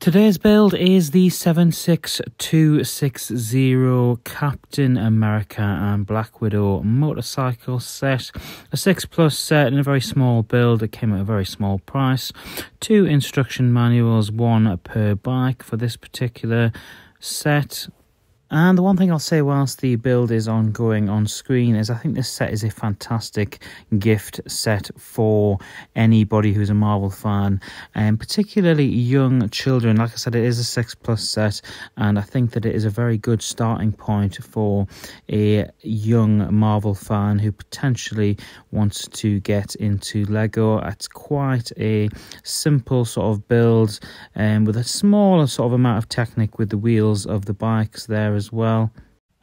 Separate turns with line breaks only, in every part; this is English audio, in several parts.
Today's build is the 76260 Captain America and Black Widow motorcycle set. A 6 plus set in a very small build. It came at a very small price. Two instruction manuals, one per bike for this particular set. And the one thing I'll say whilst the build is ongoing on screen is I think this set is a fantastic gift set for anybody who's a Marvel fan, and particularly young children. Like I said, it is a 6 plus set, and I think that it is a very good starting point for a young Marvel fan who potentially wants to get into Lego. It's quite a simple sort of build, and um, with a smaller sort of amount of technique with the wheels of the bikes there as well.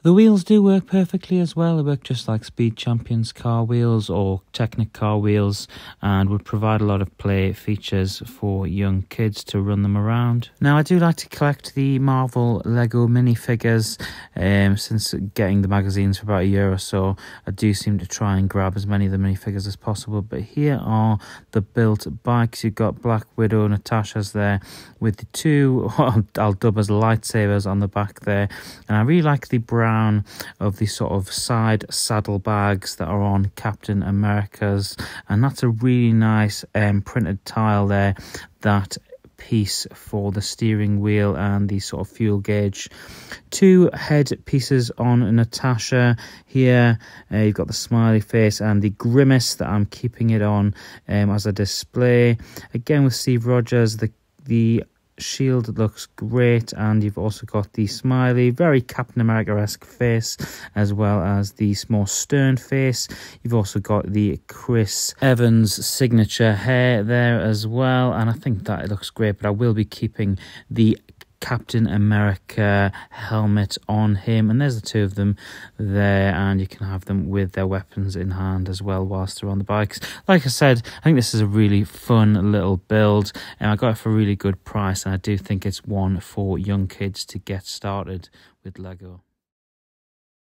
The wheels do work perfectly as well. They work just like Speed Champions car wheels or Technic car wheels and would provide a lot of play features for young kids to run them around. Now, I do like to collect the Marvel Lego minifigures. Um, since getting the magazines for about a year or so, I do seem to try and grab as many of the minifigures as possible. But here are the built bikes. You've got Black Widow, Natasha's there with the two, I'll dub as lightsabers on the back there. And I really like the brown brown of the sort of side saddlebags that are on Captain America's, and that's a really nice um, printed tile there that piece for the steering wheel and the sort of fuel gauge. Two head pieces on Natasha here. Uh, you've got the smiley face and the grimace that I'm keeping it on um, as a display. Again with Steve Rogers, the the shield looks great and you've also got the smiley very captain america-esque face as well as the more stern face. You've also got the chris evans signature hair there as well and i think that it looks great but i will be keeping the Captain America helmet on him, and there's the two of them there, and you can have them with their weapons in hand as well whilst they're on the bikes. Like I said, I think this is a really fun little build, and I got it for a really good price, and I do think it's one for young kids to get started with Lego.